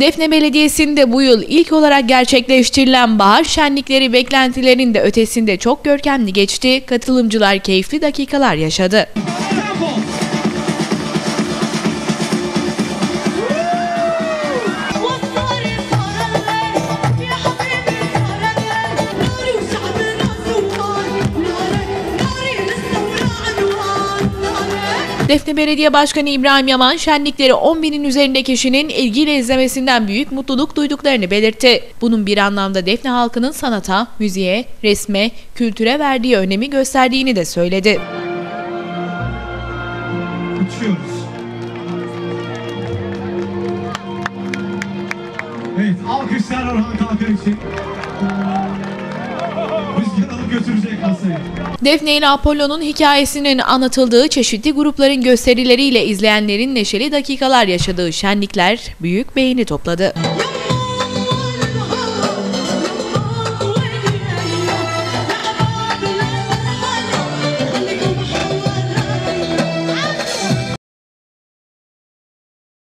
Defne Belediyesi'nde bu yıl ilk olarak gerçekleştirilen bahar şenlikleri beklentilerin de ötesinde çok görkemli geçti. Katılımcılar keyifli dakikalar yaşadı. Defne Belediye Başkanı İbrahim Yaman şenlikleri 10 binin üzerinde kişinin ilgiyle izlemesinden büyük mutluluk duyduklarını belirtti. Bunun bir anlamda Defne halkının sanata, müziğe, resme, kültüre verdiği önemi gösterdiğini de söyledi. Uçuyoruz. Evet, alkışlar Orhan Kalkan için. Alıp götürecek masayı. Defne ile Apollo'nun hikayesinin anlatıldığı çeşitli grupların gösterileriyle izleyenlerin neşeli dakikalar yaşadığı şenlikler büyük beğeni topladı.